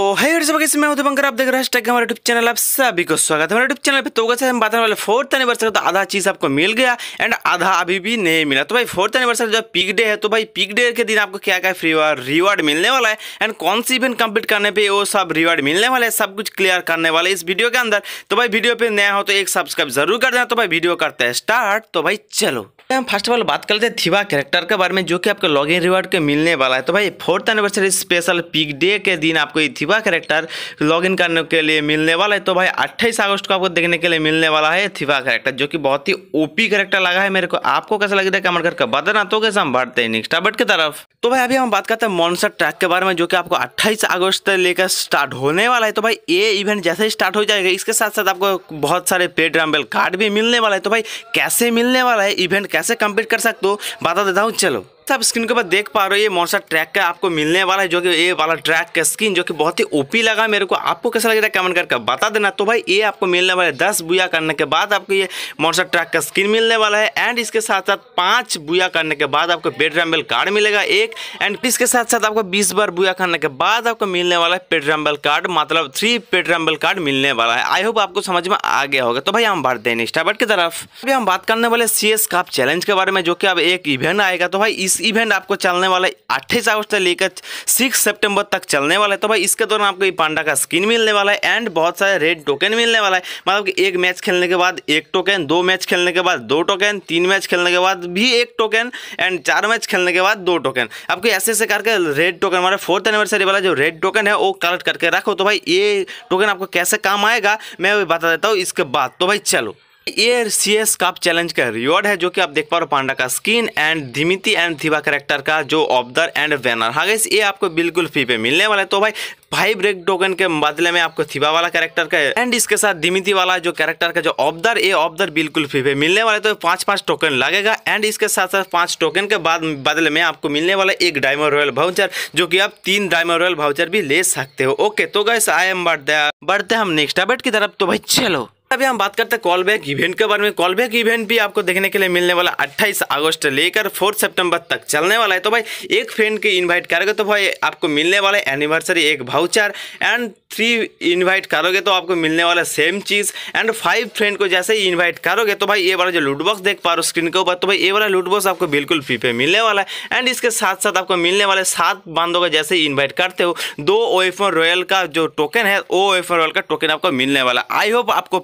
तो है मैं हूँ दीपंकर आप देख रहे हैं हमारे यूट्यूब चैनल आप सभी को स्वागत है। हमारे यूट्यूब चैनल पे तो कैसे हम बात करने वाले फोर्थ एनिवर्सरी तो आधा चीज़ आपको मिल गया एंड आधा अभी भी नहीं मिला। तो भाई फोर्थ एनिवर्सरी जब पिक डे है तो भाई पिक डे के दिन आपको क्या क्या फ्री रिवार्ड मिलने वाला है एंड कौन सी इवेंट कंप्लीट करने पे वो सब रिवार्ड मिलने वाला है, सब कुछ क्लियर करने वाले इस वीडियो के अंदर। तो भाई वीडियो पे नया हो तो एक सब्सक्राइब ज़रूर कर देना। तो भाई वीडियो करते हैं स्टार्ट तो भाई चलो। हम फ़र्स्ट ऑफ़ ऑल बात करते हैं थीवा कैरेक्टर के बारे में, जो कि आपको लॉगिन रिवार्ड के मिलने वाला है। तो भाई fourth anniversary special peak day के दिन आपको ये थीवा कैरेक्टर लॉगिन करने के लिए मिलने वाला है। तो भाई, अट्ठाईस अगस्त को आपको देखने के लिए मिलने वाला है थीवा कैरेक्टर जो कि बहुत ही ओपी कैरेक्टर लगा है मेरे को। आपको कैसा लग रहा है कमेंट करके बताना तो कैसे हम बढ़ते हैं नेक्स्ट अपडेट की तरफ़। तो भाई, अभी हम बात करते हैं मॉन्सर ट्रैक के बारे में, जो कि आपको अट्ठाईस अगस्त लेकर स्टार्ट होने वाला है। तो भाई, ये इवेंट जैसे ही स्टार्ट हो जाएगा, इसके साथ साथ आपको बहुत सारे पेड रंबल कार्ड भी मिलने वाला है। तो भाई, कैसे मिलने वाला है इवेंट कैसे कंप्लीट कर सकते हो? बता देता हूँ चलो। आप स्क्रीन के ऊपर देख पा रहे हो, ये मॉन्स्टर ट्रैक का आपको मिलने वाला है, जो कि ये वाला ट्रैक का स्किन जो कि बहुत ही ओपी लगा मेरे को। आपको कैसा लग रहा है कमेंट करके बता देना। तो भाई, ये आपको मिलने वाला है दस बुया करने के बाद आपको ये मॉन्स्टर ट्रैक का स्किन मिलने वाला है। एंड इसके साथ साथ पाँच बुया करने के बाद आपको पेड रैम्बल कार्ड मिलेगा एक। एंड इसके साथ साथ आपको बीस बार बुया करने के बाद आपको मिलने वाला है पेड रैम्बल कार्ड मतलब थ्री पेड रैम्बल कार्ड मिलने वाला है। आई होप आपको समझ में आ गया होगा। तो भाई, हम बढ़ते हैं नेक्स्ट की तरफ़। अभी हम बात करने वाले सी एस चैलेंज के बारे में, जो कि अब एक इवेंट आएगा। तो भाई, इस इवेंट आपको चलने वाला है, अट्ठाईस अगस्त से लेकर सिक्स सेप्टेम्बर तक चलने वाला है। तो भाई, इसके दौरान आपको ये पांडा का स्किन मिलने वाला है एंड बहुत सारे रेड टोकन मिलने वाला है। मतलब कि एक मैच खेलने के बाद एक टोकन दो मैच खेलने के बाद दो टोकन तीन मैच खेलने के बाद भी एक टोकन एंड चार मैच खेलने के बाद दो टोकन आपको ऐसे ऐसे करके रेड टोकन हमारे फोर्थ एनिवर्सरी वाला जो रेड टोकन है, वो कलेक्ट करके रखो। तो भाई, ये टोकन आपको कैसे काम आएगा, मैं बता देता हूँ, इसके बाद। तो भाई, चलो। ये सी एस कप चैलेंज का रिवॉर्ड है, जो कि आप देख पा रहे हो पांडा का स्किन एंड धिमिति एंड थीवा करेक्टर का जो ऑब्दर एंड वैनर हाँ गैस ये आपको बिल्कुल फ्री पे मिलने वाला है। तो भाई फाइव रेक टोकन के बदले में आपको थीवा वाला कैरेक्टर का एंड इसके साथ दिमिति वाला जो कैरेक्टर का जो ऑब्दर ये ऑब्दर बिल्कुल फ्री पे मिलने वाला है। तो पाँच पाँच टोकन लगेगा एंड इसके साथ साथ पाँच टोकन के बाद, बदले में आपको मिलने वाला एक डायमंड रॉयल भाउचर जो कि आप तीन डायमंड रॉयल भाउचर भी ले सकते हो। ओके तो गैस आई एम बढ़ते बढ़ते हम नेक्स्ट अपडेट की तरफ़। तो भाई, चलो। अभी हम बात करते हैं कॉल बैक इवेंट के बारे में। कॉल बैक इवेंट भी आपको देखने के लिए मिलने वाला 28 अगस्त लेकर 4 सितंबर तक चलने वाला है। तो भाई, एक फ्रेंड के इनवाइट करोगे तो भाई आपको मिलने वाला है एनिवर्सरी एक भाउचर एंड थ्री इनवाइट करोगे तो आपको मिलने वाला सेम चीज़। एंड फाइव फ्रेंड को जैसे ही इन्वाइट करोगे तो भाई, ये वाला जो लूट बॉक्स देख पा रहे हो स्क्रीन के ऊपर तो भाई, ये वाला लूट बॉक्स आपको बिल्कुल फ्री पे मिलने वाला है। एंड इसके साथ साथ आपको मिलने वाले सात बांधों को जैसे ही इन्वाइट करते हो, दो ओ रॉयल का जो टोकन है ओ रॉयल का टोकन आपको मिलने वाला आई होप आपको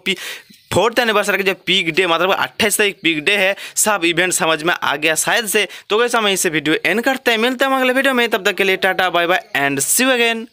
फोर्थ एनिवर्सरी का जो पीक डे मतलब अट्ठाईस तारीख पीक डे है, सब इवेंट समझ में आ गया शायद से। तो कैसे हम इसे वीडियो एंड करते हैं। मिलते हैं अगले वीडियो में। तब तक के लिए tata bye bye and see again